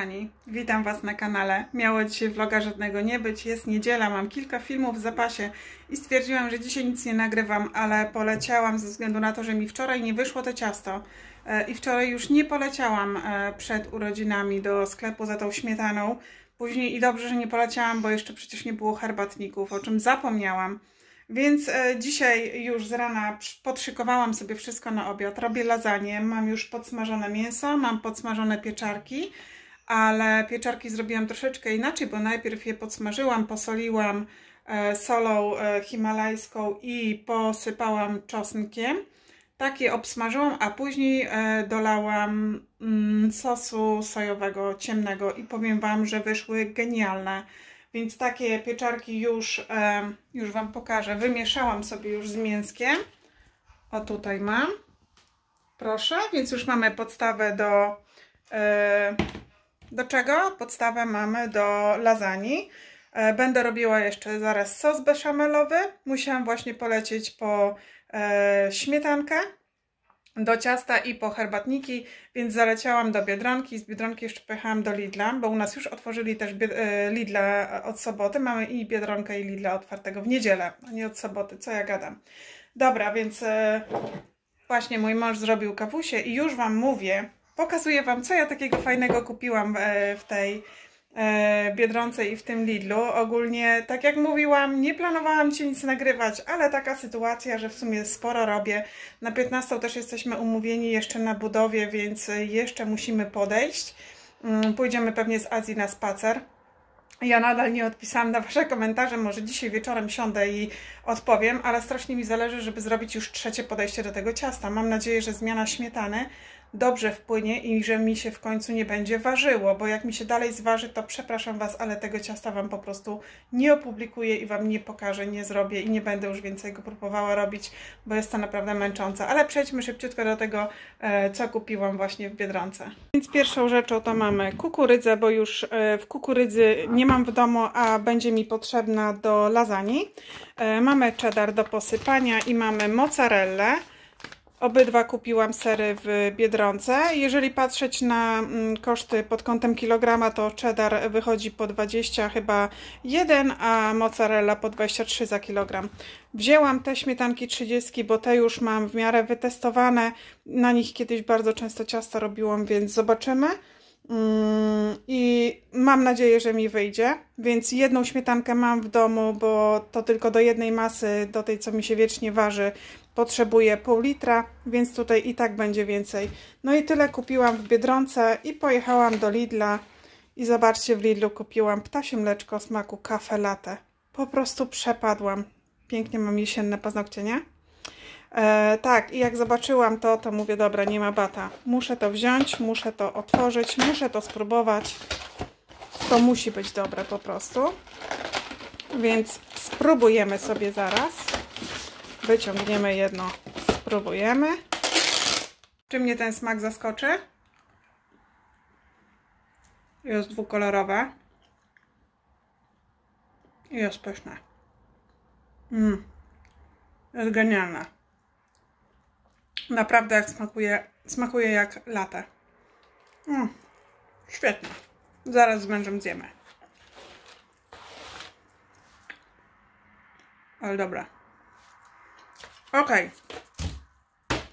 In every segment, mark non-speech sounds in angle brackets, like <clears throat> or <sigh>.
kochani, witam Was na kanale. Miało dzisiaj vloga żadnego nie być, jest niedziela, mam kilka filmów w zapasie i stwierdziłam, że dzisiaj nic nie nagrywam, ale poleciałam ze względu na to, że mi wczoraj nie wyszło to ciasto e, i wczoraj już nie poleciałam e, przed urodzinami do sklepu za tą śmietaną. Później i dobrze, że nie poleciałam, bo jeszcze przecież nie było herbatników, o czym zapomniałam. Więc e, dzisiaj już z rana podszykowałam sobie wszystko na obiad. Robię lasagne, mam już podsmażone mięso, mam podsmażone pieczarki, ale pieczarki zrobiłam troszeczkę inaczej, bo najpierw je podsmażyłam, posoliłam e, solą e, himalajską i posypałam czosnkiem. Tak je obsmażyłam, a później dolałam mm, sosu sojowego ciemnego i powiem Wam, że wyszły genialne. Więc takie pieczarki już, już Wam pokażę. Wymieszałam sobie już z mięskiem. O tutaj mam. Proszę, więc już mamy podstawę do... Do czego? Podstawę mamy do lasagne. Będę robiła jeszcze zaraz sos beszamelowy. Musiałam właśnie polecieć po e, śmietankę do ciasta i po herbatniki, więc zaleciałam do Biedronki. Z Biedronki jeszcze pojechałam do Lidla, bo u nas już otworzyli też e, Lidla od soboty. Mamy i Biedronkę i Lidla otwartego w niedzielę, a nie od soboty. Co ja gadam? Dobra, więc e, właśnie mój mąż zrobił kawusie i już Wam mówię, pokazuję Wam, co ja takiego fajnego kupiłam e, w tej E, Biedronce i w tym Lidlu. Ogólnie, tak jak mówiłam, nie planowałam Ci nic nagrywać, ale taka sytuacja, że w sumie sporo robię. Na 15 też jesteśmy umówieni jeszcze na budowie, więc jeszcze musimy podejść. Mm, pójdziemy pewnie z Azji na spacer. Ja nadal nie odpisałam na Wasze komentarze, może dzisiaj wieczorem siądę i odpowiem, ale strasznie mi zależy, żeby zrobić już trzecie podejście do tego ciasta. Mam nadzieję, że zmiana śmietany dobrze wpłynie i że mi się w końcu nie będzie ważyło, bo jak mi się dalej zważy, to przepraszam Was, ale tego ciasta Wam po prostu nie opublikuję i Wam nie pokażę, nie zrobię i nie będę już więcej go próbowała robić, bo jest to naprawdę męczące. Ale przejdźmy szybciutko do tego, e, co kupiłam właśnie w Biedronce. Więc pierwszą rzeczą to mamy kukurydzę, bo już e, w kukurydzy nie mam w domu, a będzie mi potrzebna do lasagne. Mamy cheddar do posypania i mamy mozzarellę. Obydwa kupiłam sery w Biedronce. Jeżeli patrzeć na mm, koszty pod kątem kilograma, to cheddar wychodzi po 20 chyba 1, a mozzarella po 23 za kilogram. Wzięłam te śmietanki 30, bo te już mam w miarę wytestowane. Na nich kiedyś bardzo często ciasta robiłam, więc zobaczymy. Mm, I mam nadzieję, że mi wyjdzie. Więc jedną śmietankę mam w domu, bo to tylko do jednej masy, do tej co mi się wiecznie waży, potrzebuję pół litra, więc tutaj i tak będzie więcej. No i tyle kupiłam w Biedronce i pojechałam do Lidla. I zobaczcie, w Lidlu kupiłam ptasie mleczko smaku kafe latte. Po prostu przepadłam. Pięknie mam jesienne paznokcie, nie? E, tak, i jak zobaczyłam to, to mówię, dobra, nie ma bata. Muszę to wziąć, muszę to otworzyć, muszę to spróbować. To musi być dobre po prostu. Więc spróbujemy sobie zaraz. Wyciągniemy jedno, spróbujemy. Czy mnie ten smak zaskoczy? Jest dwukolorowe. I jest pyszne. Mmm. Jest genialne. Naprawdę jak smakuje, smakuje jak latę. Mm, świetnie. Zaraz z mężem zjemy. Ale dobra. Ok.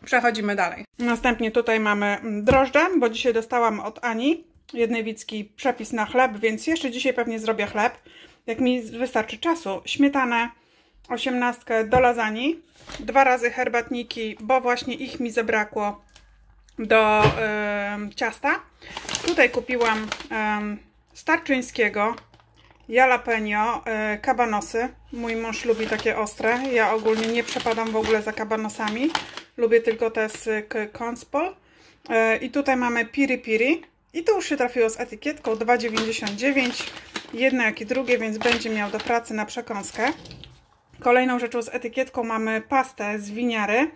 Przechodzimy dalej. Następnie tutaj mamy drożdże, bo dzisiaj dostałam od Ani jednej Wicki przepis na chleb, więc jeszcze dzisiaj pewnie zrobię chleb. Jak mi wystarczy czasu. Śmietanę, osiemnastkę do lasagne, dwa razy herbatniki, bo właśnie ich mi zabrakło do y, ciasta. Tutaj kupiłam y, starczyńskiego jalapeno, y, kabanosy. Mój mąż lubi takie ostre. Ja ogólnie nie przepadam w ogóle za kabanosami. Lubię tylko te z Conspol. Y, I tutaj mamy piri piri. I to już się trafiło z etykietką 2,99. Jedno jak i drugie, więc będzie miał do pracy na przekąskę. Kolejną rzeczą z etykietką mamy pastę z winiary.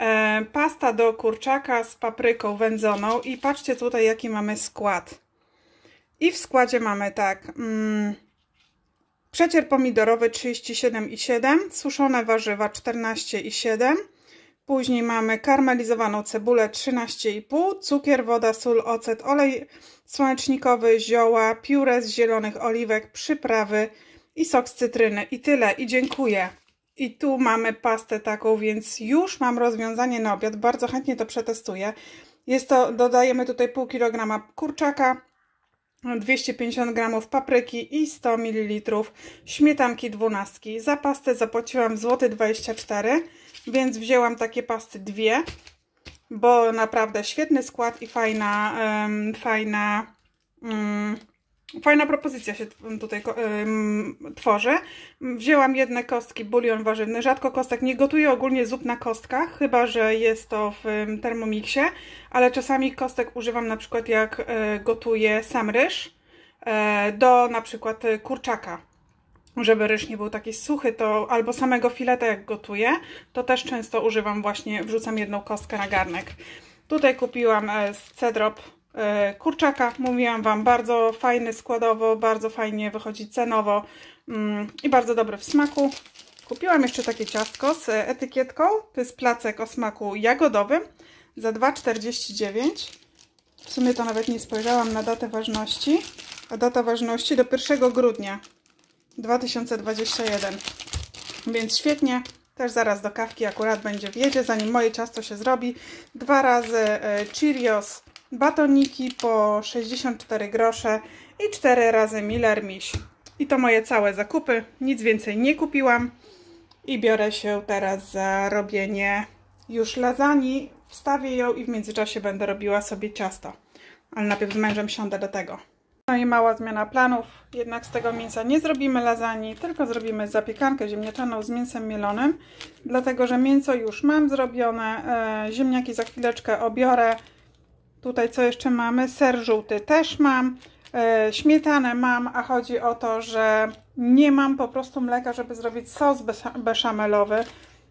E, pasta do kurczaka z papryką wędzoną i patrzcie tutaj jaki mamy skład. I w składzie mamy tak, mm, przecier pomidorowy 37,7, suszone warzywa 14,7, Później mamy karmelizowaną cebulę 13,5, cukier, woda, sól, ocet, olej słonecznikowy, zioła, pióre z zielonych oliwek, przyprawy i sok z cytryny. I tyle. I dziękuję. I tu mamy pastę taką, więc już mam rozwiązanie na obiad. Bardzo chętnie to przetestuję. Jest to, dodajemy tutaj pół kilograma kurczaka, 250 g papryki i 100 ml śmietanki 12. Za pastę zapłaciłam złoty 24 więc wzięłam takie pasty dwie, bo naprawdę świetny skład i fajna, um, fajna, um, fajna propozycja się tutaj um, tworzy. Wzięłam jedne kostki, bulion warzywny. Rzadko kostek nie gotuję ogólnie zup na kostkach, chyba że jest to w Thermomixie, ale czasami kostek używam na przykład jak e, gotuję sam ryż e, do na przykład kurczaka żeby ryż nie był taki suchy, to albo samego fileta jak gotuję, to też często używam właśnie, wrzucam jedną kostkę na garnek. Tutaj kupiłam e, z Cedrop kurczaka, mówiłam Wam, bardzo fajny składowo, bardzo fajnie wychodzi cenowo mm, i bardzo dobry w smaku. Kupiłam jeszcze takie ciastko z etykietką, to jest placek o smaku jagodowym za 2,49 w sumie to nawet nie spojrzałam na datę ważności, a data ważności do 1 grudnia 2021. Więc świetnie. Też zaraz do kawki akurat będzie wiedzie, zanim moje ciasto się zrobi. Dwa razy e, Cheerios batoniki po 64 grosze i cztery razy Miller Miś. I to moje całe zakupy. Nic więcej nie kupiłam. I biorę się teraz za robienie już lasagne. Wstawię ją i w międzyczasie będę robiła sobie ciasto. Ale najpierw z mężem siądę do tego. No i mała zmiana planów, jednak z tego mięsa nie zrobimy lasagne, tylko zrobimy zapiekankę ziemniaczaną z mięsem mielonym, dlatego że mięso już mam zrobione, e, ziemniaki za chwileczkę obiorę. Tutaj co jeszcze mamy? Ser żółty też mam, e, śmietanę mam, a chodzi o to, że nie mam po prostu mleka, żeby zrobić sos beszamelowy.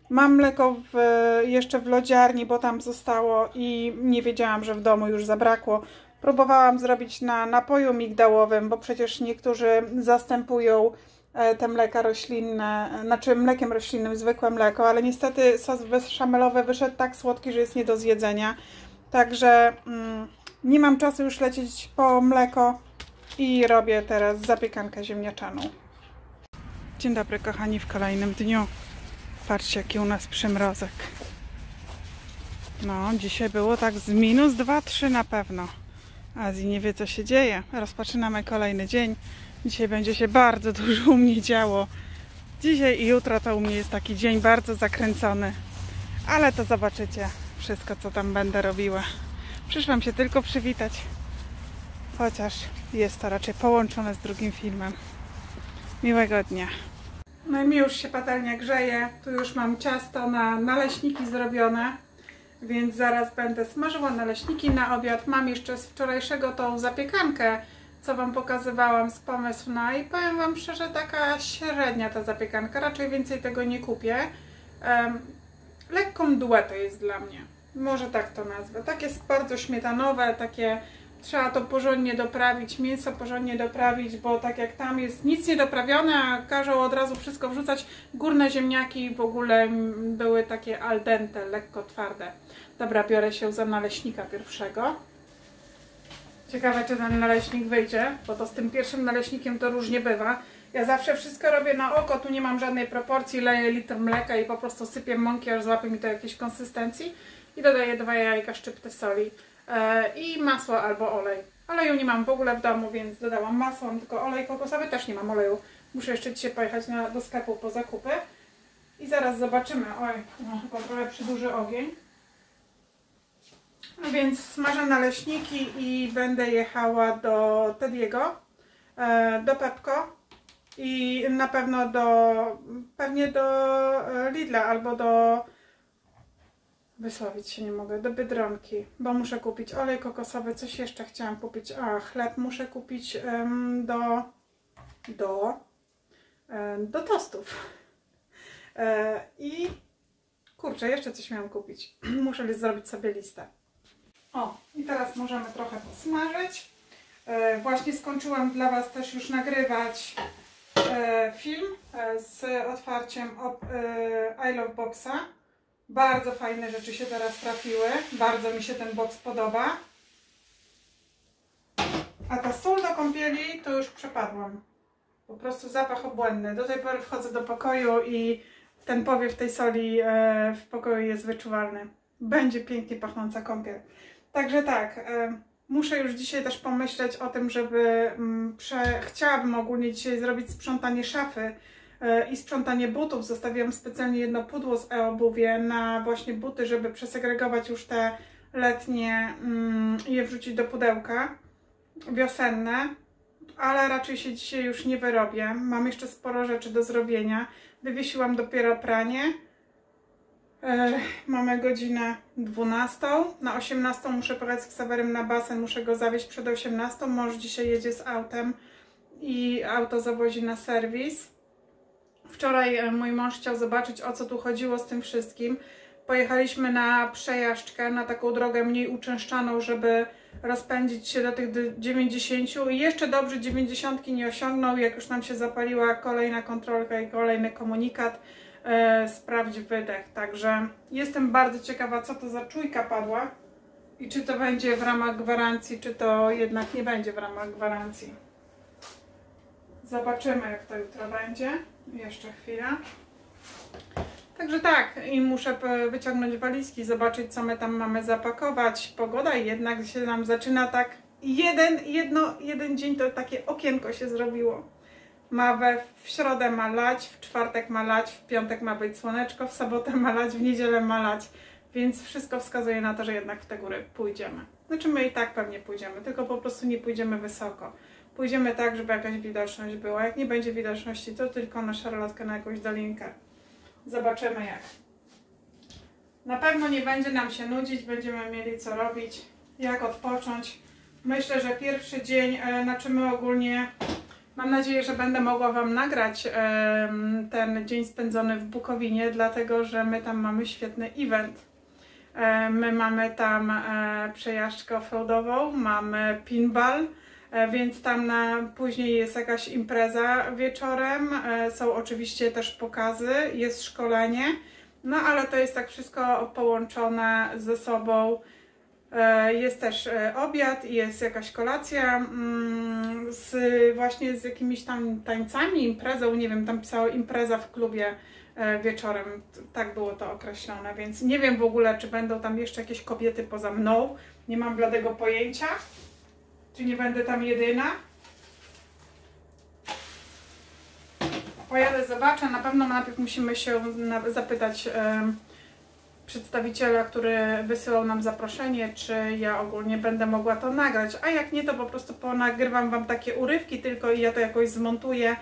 Mam mleko w, jeszcze w lodziarni, bo tam zostało i nie wiedziałam, że w domu już zabrakło. Próbowałam zrobić na napoju migdałowym, bo przecież niektórzy zastępują e, te mleka roślinne, znaczy mlekiem roślinnym zwykłe mleko, ale niestety sos beszamelowy wyszedł tak słodki, że jest nie do zjedzenia. Także mm, nie mam czasu już lecieć po mleko i robię teraz zapiekankę ziemniaczaną. Dzień dobry kochani w kolejnym dniu. Patrzcie jaki u nas przymrozek. No, dzisiaj było tak z minus 2-3 na pewno. Azji nie wie co się dzieje. Rozpoczynamy kolejny dzień. Dzisiaj będzie się bardzo <laughs> dużo u mnie działo. Dzisiaj i jutro to u mnie jest taki dzień bardzo zakręcony. Ale to zobaczycie wszystko co tam będę robiła. Przyszłam się tylko przywitać. Chociaż jest to raczej połączone z drugim filmem. Miłego dnia. No i mi już się patelnia grzeje. Tu już mam ciasto na naleśniki zrobione więc zaraz będę smażyła naleśniki na obiad. Mam jeszcze z wczorajszego tą zapiekankę, co Wam pokazywałam z pomysłu na i powiem Wam szczerze, taka średnia ta zapiekanka, raczej więcej tego nie kupię. Um, lekką duetę jest dla mnie, może tak to nazwę. Takie bardzo śmietanowe, takie trzeba to porządnie doprawić, mięso porządnie doprawić, bo tak jak tam jest nic nie doprawione, a każą od razu wszystko wrzucać. Górne ziemniaki w ogóle były takie al dente, lekko twarde. Dobra, biorę się za naleśnika pierwszego. Ciekawe, czy ten naleśnik wyjdzie, bo to z tym pierwszym naleśnikiem to różnie bywa. Ja zawsze wszystko robię na oko, tu nie mam żadnej proporcji, leję litr mleka i po prostu sypię mąki, aż złapie mi to jakiejś konsystencji i dodaję dwa jajka szczypty soli e, i masło albo olej. Oleju nie mam w ogóle w domu, więc dodałam masło, mam tylko olej kokosowy, też nie mam oleju. Muszę jeszcze dzisiaj pojechać na, do sklepu po zakupy. I zaraz zobaczymy. Oj, no, chyba trochę przy duży ogień. No więc smażę naleśniki i będę jechała do Tediego, e, do Pepko i na pewno do, pewnie do e, Lidla albo do, wysłowić się nie mogę, do Biedronki, bo muszę kupić olej kokosowy, coś jeszcze chciałam kupić, a chleb muszę kupić do, do, do tostów. <laughs> E, I kurczę, jeszcze coś miałam kupić. <clears throat> muszę zrobić sobie listę. O, i teraz możemy trochę posmażyć. E, właśnie skończyłam dla Was też już nagrywać e, film z otwarciem op, I Love Boxa. Bardzo fajne rzeczy się teraz trafiły. Bardzo mi się ten box podoba. A ta sól do kąpieli to już przepadłam. Po prostu zapach obłędny. Do tej pory wchodzę do pokoju i ten powiew tej soli e, w pokoju jest wyczuwalny. Będzie pięknie pachnąca kąpiel. Także tak, e, muszę już dzisiaj też pomyśleć o tym, żeby mm, prze... chciałabym ogólnie dzisiaj zrobić sprzątanie szafy i sprzątanie butów. Zostawiłam specjalnie jedno pudło z e-obuwie na właśnie buty, żeby przesegregować już te letnie mm, i je wrzucić do pudełka wiosenne, ale raczej się dzisiaj już nie wyrobię. Mam jeszcze sporo rzeczy do zrobienia. Wywiesiłam dopiero pranie. E, mamy godzinę 12. Na 18 muszę pojechać z Ksawerem na basen, muszę go zawieźć przed 18. Mąż dzisiaj jedzie z autem i auto zawozi na serwis. Wczoraj e, mój mąż chciał zobaczyć o co tu chodziło z tym wszystkim. Pojechaliśmy na przejażdżkę, na taką drogę mniej uczęszczaną, żeby rozpędzić się do tych 90 i jeszcze dobrze 90 nie osiągnął, jak już nam się zapaliła kolejna kontrolka i kolejny komunikat, e, sprawdź wydech. Także jestem bardzo ciekawa, co to za czujka padła i czy to będzie w ramach gwarancji, czy to jednak nie będzie w ramach gwarancji. Zobaczymy, jak to jutro będzie. Jeszcze chwila. Także tak, i muszę wyciągnąć walizki, zobaczyć co my tam mamy zapakować. Pogoda jednak się nam zaczyna tak, jeden, jedno, jeden dzień to takie okienko się zrobiło. Ma we, w środę ma lać, w czwartek ma lać, w piątek ma być słoneczko, w sobotę ma lać, w niedzielę ma lać. Więc wszystko wskazuje na to, że jednak w te góry pójdziemy. Znaczy my i tak pewnie pójdziemy, tylko po prostu nie pójdziemy wysoko. Pójdziemy tak, żeby jakaś widoczność była. Jak nie będzie widoczności, to tylko na szarlotkę, na jakąś dolinkę. Zobaczymy jak. Na pewno nie będzie nam się nudzić, będziemy mieli co robić, jak odpocząć. Myślę, że pierwszy dzień, e, znaczy my ogólnie, mam nadzieję, że będę mogła Wam nagrać ten dzień spędzony w Bukowinie, dlatego że my tam mamy świetny event. E, my mamy tam e, przejażdżkę offroadową, mamy pinball, E, więc tam na, później jest jakaś impreza wieczorem, e, są oczywiście też pokazy, jest szkolenie, no ale to jest tak wszystko połączone ze sobą. E, jest też obiad, jest jakaś kolacja mm, z właśnie z jakimiś tam tańcami, imprezą, nie wiem, tam pisało impreza w klubie wieczorem, tak było to określone, więc nie wiem w ogóle, czy będą tam jeszcze jakieś kobiety poza mną, nie mam bladego pojęcia. Czy nie będę tam jedyna? Pojadę, zobaczę. Na pewno najpierw musimy się zapytać przedstawiciela, który wysyłał nam zaproszenie, czy ja ogólnie będę mogła to nagrać. A jak nie, to po prostu ponagrywam Wam takie urywki tylko i ja to jakoś zmontuję.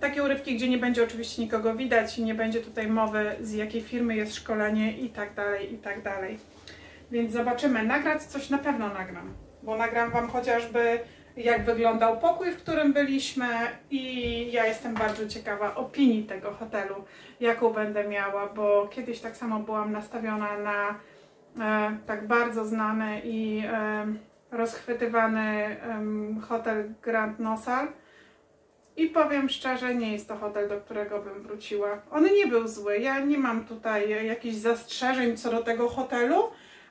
Takie urywki, gdzie nie będzie oczywiście nikogo widać nie będzie tutaj mowy z jakiej firmy jest szkolenie i tak dalej, i tak dalej. Więc zobaczymy. Nagrać coś na pewno nagram bo nagram Wam chociażby jak wyglądał pokój, w którym byliśmy i ja jestem bardzo ciekawa opinii tego hotelu, jaką będę miała, bo kiedyś tak samo byłam nastawiona na e, tak bardzo znany i e, rozchwytywany e, hotel Grand Nosal i powiem szczerze, nie jest to hotel, do którego bym wróciła. On nie był zły, ja nie mam tutaj jakichś zastrzeżeń co do tego hotelu,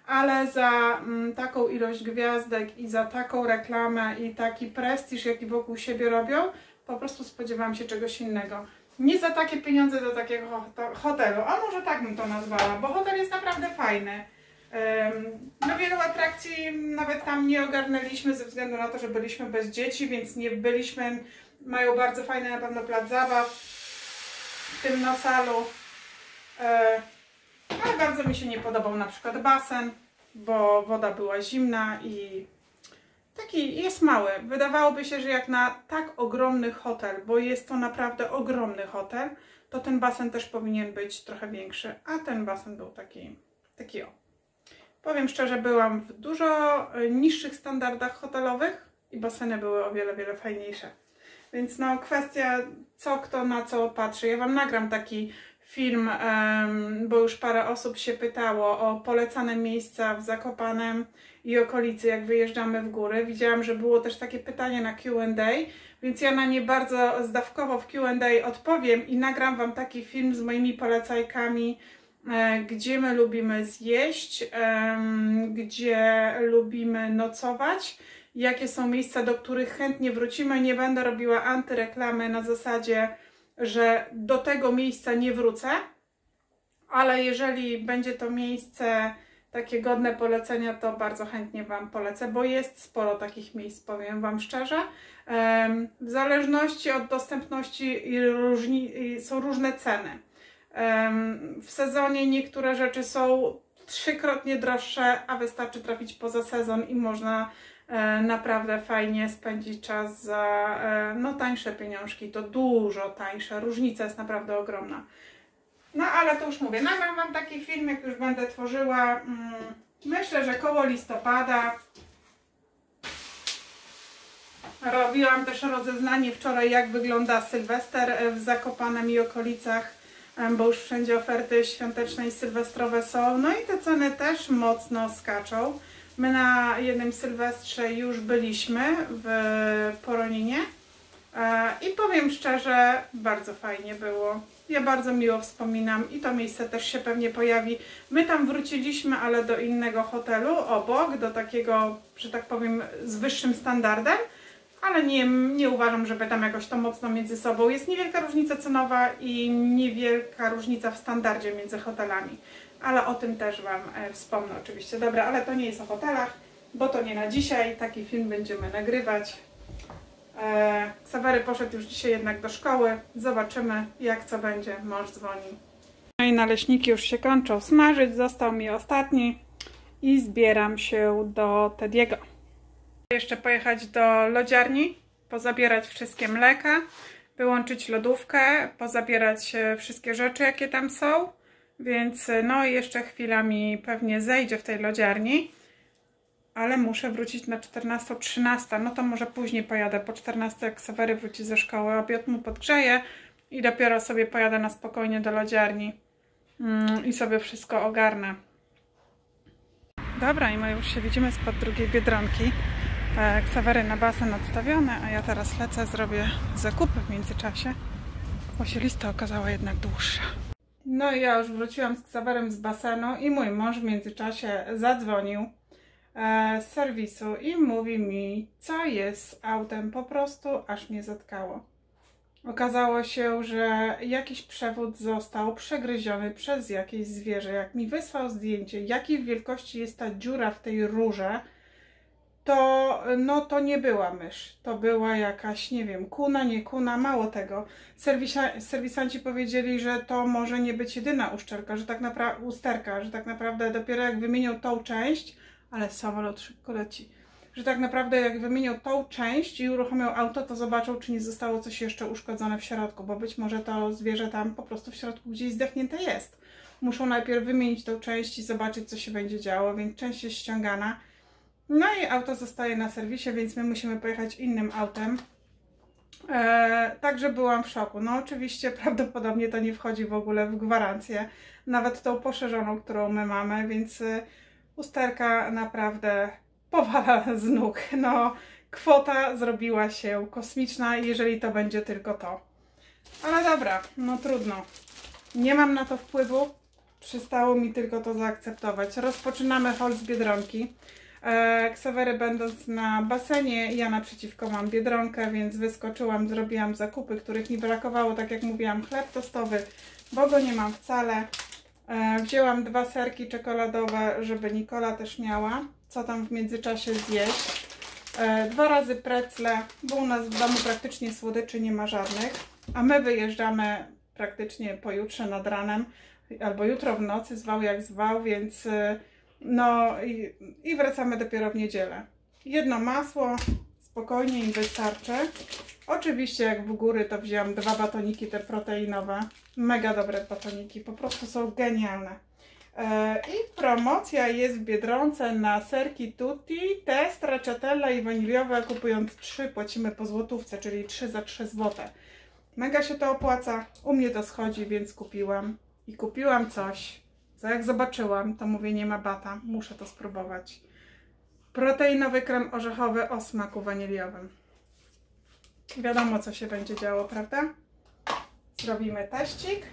ale za mm, taką ilość gwiazdek i za taką reklamę i taki prestiż, jaki wokół siebie robią, po prostu spodziewałam się czegoś innego. Nie za takie pieniądze do takiego hotelu, a może tak bym to nazwała, bo hotel jest naprawdę fajny. No wielu atrakcji nawet tam nie ogarnęliśmy ze względu na to, że byliśmy bez dzieci, więc nie byliśmy, mają bardzo fajny na pewno plac zabaw w tym nosalu. E, ale bardzo mi się nie podobał na przykład basen, bo woda była zimna i taki jest mały. Wydawałoby się, że jak na tak ogromny hotel, bo jest to naprawdę ogromny hotel, to ten basen też powinien być trochę większy, a ten basen był taki, taki o. Powiem szczerze, byłam w dużo e, niższych standardach hotelowych i baseny były o wiele, wiele fajniejsze. Więc no kwestia co kto na co patrzy. Ja Wam nagram taki film, bo już parę osób się pytało o polecane miejsca w Zakopanem i okolicy, jak wyjeżdżamy w góry. Widziałam, że było też takie pytanie na Q&A, więc ja na nie bardzo zdawkowo w Q&A odpowiem i nagram Wam taki film z moimi polecajkami e, gdzie my lubimy zjeść, gdzie lubimy nocować, jakie są miejsca, do których chętnie wrócimy. Nie będę robiła antyreklamy na zasadzie, że do tego miejsca nie wrócę, ale jeżeli będzie to miejsce takie godne polecenia, to bardzo chętnie Wam polecę, bo jest sporo takich miejsc, powiem Wam szczerze. W zależności od dostępności są różne ceny. W sezonie niektóre rzeczy są trzykrotnie droższe, a wystarczy trafić poza sezon i można naprawdę fajnie spędzić czas za e, no, tańsze pieniążki. To dużo tańsze. Różnica jest naprawdę ogromna. No ale to już mówię, nagram Wam taki film, jak już będę tworzyła. Mm, myślę, że koło listopada. Robiłam też rozeznanie wczoraj, jak wygląda Sylwester w Zakopanem i okolicach, bo już wszędzie oferty świąteczne i sylwestrowe są. No i te ceny też mocno skaczą. My na jednym Sylwestrze już byliśmy w Poroninie e, i powiem szczerze, bardzo fajnie było. Ja bardzo miło wspominam i to miejsce też się pewnie pojawi. My tam wróciliśmy, ale do innego hotelu obok, do takiego, że tak powiem, z wyższym standardem, ale nie, nie uważam, żeby tam jakoś to mocno między sobą. Jest niewielka różnica cenowa i niewielka różnica w standardzie między hotelami, ale o tym też Wam e, wspomnę oczywiście. Dobra, ale to nie jest o hotelach, bo to nie na dzisiaj. Taki film będziemy nagrywać. E, Ksawery poszedł już dzisiaj jednak do szkoły. Zobaczymy jak co będzie. Mąż dzwoni. No i naleśniki już się kończą smażyć. Został mi ostatni i zbieram się do Tediego. Jeszcze pojechać do lodziarni, pozabierać wszystkie mleka, wyłączyć lodówkę, pozabierać e, wszystkie rzeczy jakie tam są. Więc e, no jeszcze chwila mi pewnie zejdzie w tej lodziarni ale muszę wrócić na 14.13, no to może później pojadę, po 14 jak Sewery wróci ze szkoły, obiad mu podgrzeję i dopiero sobie pojadę na spokojnie do lodziarni mm, i sobie wszystko ogarnę. Dobra i my już się widzimy spod drugiej Biedronki. Ksawery na basen odstawione, a ja teraz lecę, zrobię zakupy w międzyczasie, bo się lista okazała jednak dłuższa. No i ja już wróciłam z Ksawerem z basenu i mój mąż w międzyczasie zadzwonił E, z serwisu i mówi mi, co jest z autem, po prostu aż mnie zatkało. Okazało się, że jakiś przewód został przegryziony przez jakieś zwierzę. Jak mi wysłał zdjęcie, jakiej wielkości jest ta dziura w tej rurze, to, no, to nie była mysz. To była jakaś, nie wiem, kuna, nie kuna, mało tego. Serwisa, serwisanci powiedzieli, że to może nie być jedyna uszczelka, że tak naprawdę usterka, że tak naprawdę dopiero jak wymienią tą część, ale samolot szybko leci. Że tak naprawdę jak wymienią tą część i uruchomią auto, to zobaczą, czy nie zostało coś jeszcze uszkodzone w środku, bo być może to zwierzę tam po prostu w środku gdzieś zdechnięte jest. Muszą najpierw wymienić tą część i zobaczyć, co się będzie działo, więc część jest ściągana. No i auto zostaje na serwisie, więc my musimy pojechać innym autem. Eee, także byłam w szoku. No oczywiście <laughs> prawdopodobnie to nie wchodzi w ogóle w gwarancję, nawet tą poszerzoną, którą my mamy, więc usterka naprawdę <laughs> powala z nóg. No, kwota zrobiła się kosmiczna, jeżeli to będzie tylko to. Ale dobra, no trudno. Nie mam na to wpływu. Przystało mi tylko to zaakceptować. Rozpoczynamy hol z Biedronki. E, Ksawery będąc na basenie, ja naprzeciwko mam Biedronkę, więc wyskoczyłam, zrobiłam zakupy, których mi brakowało, tak jak mówiłam, chleb tostowy, bo go nie mam wcale. E, wzięłam dwa serki czekoladowe, żeby Nikola też miała, co tam w międzyczasie zjeść. E, dwa razy precle, bo u nas w domu praktycznie słodyczy nie ma żadnych, a my wyjeżdżamy praktycznie pojutrze nad ranem, albo jutro w nocy, zwał jak zwał, więc no i, i wracamy dopiero w niedzielę. Jedno masło, spokojnie im wystarczy. Oczywiście jak w góry to wzięłam dwa batoniki te proteinowe. Mega dobre batoniki, po prostu są genialne. E, I promocja jest w Biedronce na serki tutti, te stracciatella i waniliowe. Kupując trzy płacimy po złotówce, czyli 3 za 3 złote. Mega się to opłaca. U mnie to schodzi, więc kupiłam. I kupiłam coś, co jak zobaczyłam, to mówię nie ma bata, muszę to spróbować. Proteinowy krem orzechowy o smaku waniliowym. Wiadomo, co się będzie działo, prawda? Zrobimy teścik.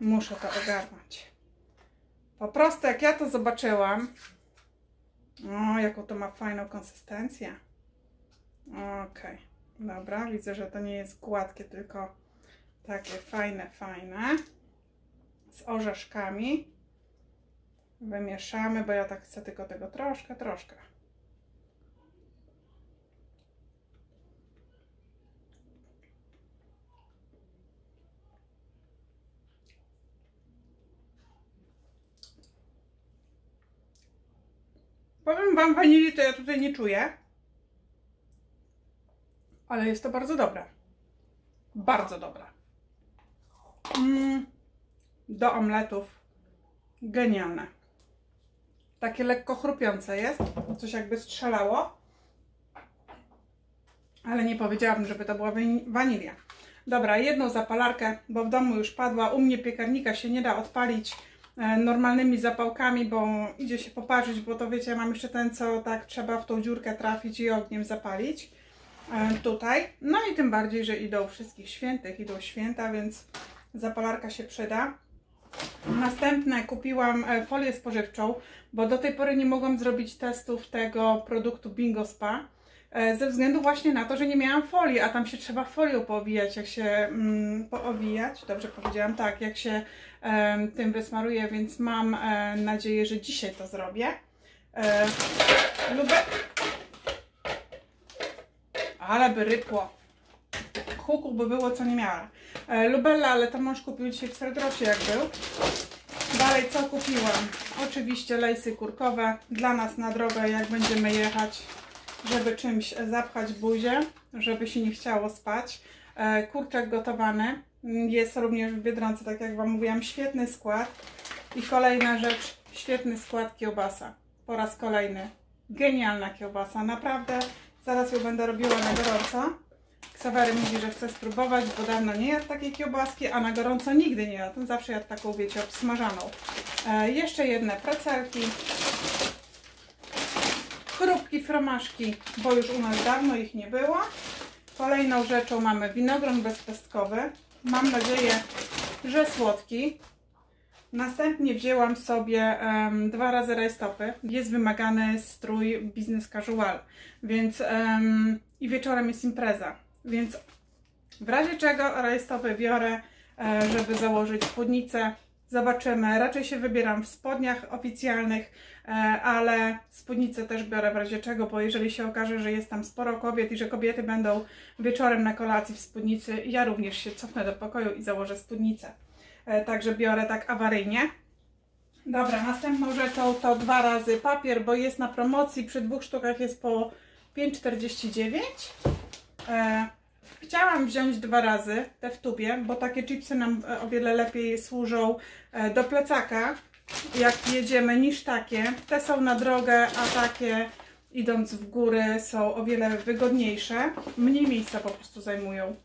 Muszę to ogarnąć. Po prostu jak ja to zobaczyłam, o, jaką to ma fajną konsystencję. Okay. dobra, widzę, że to nie jest gładkie, tylko takie fajne, fajne. Z orzeszkami. Wymieszamy, bo ja tak chcę tylko tego troszkę, troszkę. Powiem Wam, wanilii to ja tutaj nie czuję. Ale jest to bardzo dobre. Bardzo dobre. Mm, do omletów. Genialne. Takie lekko chrupiące jest. Coś jakby strzelało. Ale nie powiedziałabym, żeby to była wanilia. Dobra, jedną zapalarkę, bo w domu już padła. U mnie piekarnika się nie da odpalić E, normalnymi zapałkami, bo idzie się poparzyć, bo to wiecie, mam jeszcze ten, co tak trzeba w tą dziurkę trafić i ogniem zapalić e, tutaj. No i tym bardziej, że idą wszystkich świętych, idą święta, więc zapalarka się przyda. Następne kupiłam e, folię spożywczą, bo do tej pory nie mogłam zrobić testów tego produktu Bingo Spa. E, ze względu właśnie na to, że nie miałam folii, a tam się trzeba folią poowijać, jak się mm, poowijać, dobrze powiedziałam, tak, jak się e, tym wysmaruje, więc mam e, nadzieję, że dzisiaj to zrobię. E. Ale by rypło. Huku by było, co nie miała. E, Lubella, ale to mąż kupił dzisiaj w Serdrosie, jak był. Dalej, co kupiłam? Oczywiście lejsy kurkowe dla nas na drogę, jak będziemy jechać żeby czymś zapchać buzię, żeby się nie chciało spać. E, kurczak gotowany jest również w Biedronce, tak jak Wam mówiłam, świetny skład. I kolejna rzecz, świetny skład kiełbasa. Po raz kolejny. Genialna kiełbasa, naprawdę. Zaraz ją będę robiła na gorąco. Ksawery mówi, że chce spróbować, bo dawno nie jadł takiej kiełbaski, a na gorąco nigdy nie jadł. Zawsze jadł taką, wiecie, obsmażaną. E, jeszcze jedne precelki chrupki, fromaszki, bo już u nas dawno ich nie było. Kolejną rzeczą mamy winogron bezpestkowy. Mam nadzieję, że słodki. Następnie wzięłam sobie um, dwa razy rajstopy. Jest wymagany strój business casual, więc um, i wieczorem jest impreza, więc w razie czego rajstopy biorę, e, żeby założyć spódnicę. Zobaczymy. Raczej się wybieram w spodniach oficjalnych, E, ale spódnicę też biorę w razie czego, bo jeżeli się okaże, że jest tam sporo kobiet i że kobiety będą wieczorem na kolacji w spódnicy, ja również się cofnę do pokoju i założę spódnicę. E, także biorę tak awaryjnie. Dobra, następną rzeczą to dwa razy papier, bo jest na promocji, przy dwóch sztukach jest po 5,49. E, chciałam wziąć dwa razy te w tubie, bo takie chipsy nam o wiele lepiej służą do plecaka jak jedziemy niż takie. Te są na drogę, a takie idąc w góry są o wiele wygodniejsze. Mniej miejsca po prostu zajmują.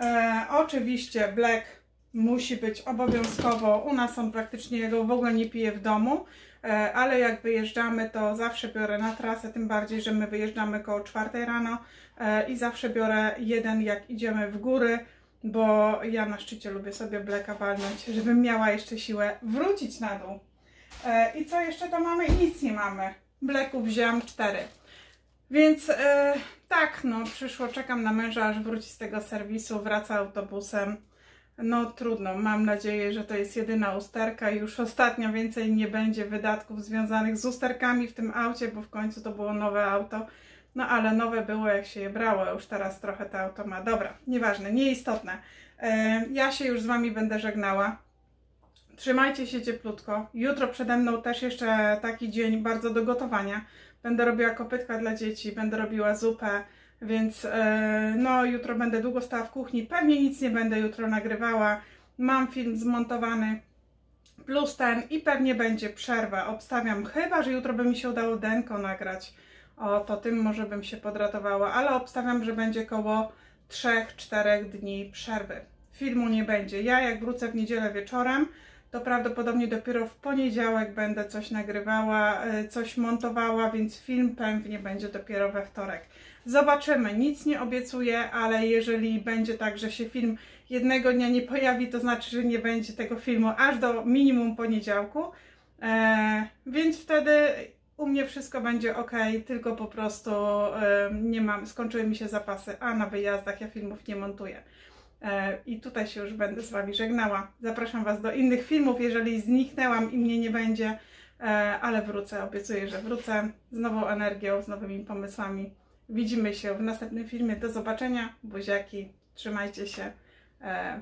E, oczywiście black musi być obowiązkowo. U nas on praktycznie go w ogóle nie pije w domu, e, ale jak wyjeżdżamy to zawsze biorę na trasę, tym bardziej, że my wyjeżdżamy koło 4 rano e, i zawsze biorę jeden jak idziemy w góry bo ja na szczycie lubię sobie bleka walnąć, żebym miała jeszcze siłę wrócić na dół. E, I co jeszcze to mamy? Nic nie mamy. Bleków wzięłam cztery. Więc tak, no przyszło, czekam na męża, aż wróci z tego serwisu, wraca autobusem. No trudno, mam nadzieję, że to jest jedyna usterka i już ostatnio więcej nie będzie wydatków związanych z usterkami w tym aucie, bo w końcu to było nowe auto. No ale nowe było jak się je brało, już teraz trochę to auto ma. Dobra, nieważne, nieistotne. E, ja się już z Wami będę żegnała. Trzymajcie się cieplutko. Jutro przede mną też jeszcze taki dzień bardzo do gotowania. Będę robiła kopytka dla dzieci, będę robiła zupę, więc e, no jutro będę długo stała w kuchni. Pewnie nic nie będę jutro nagrywała. Mam film zmontowany plus ten i pewnie będzie przerwa. Obstawiam, chyba że jutro by mi się udało denko nagrać o, to tym może bym się podratowała, ale obstawiam, że będzie koło 3-4 dni przerwy. Filmu nie będzie. Ja jak wrócę w niedzielę wieczorem, to prawdopodobnie dopiero w poniedziałek będę coś nagrywała, e, coś montowała, więc film pewnie będzie dopiero we wtorek. Zobaczymy, nic nie obiecuję, ale jeżeli będzie tak, że się film jednego dnia nie pojawi, to znaczy, że nie będzie tego filmu aż do minimum poniedziałku. E, więc wtedy u mnie wszystko będzie ok, tylko po prostu e, nie mam, skończyły mi się zapasy, a na wyjazdach ja filmów nie montuję. E, I tutaj się już będę z Wami żegnała. Zapraszam Was do innych filmów, jeżeli zniknęłam i mnie nie będzie, e, ale wrócę, obiecuję, że wrócę z nową energią, z nowymi pomysłami. Widzimy się w następnym filmie. Do zobaczenia, buziaki, trzymajcie się, e!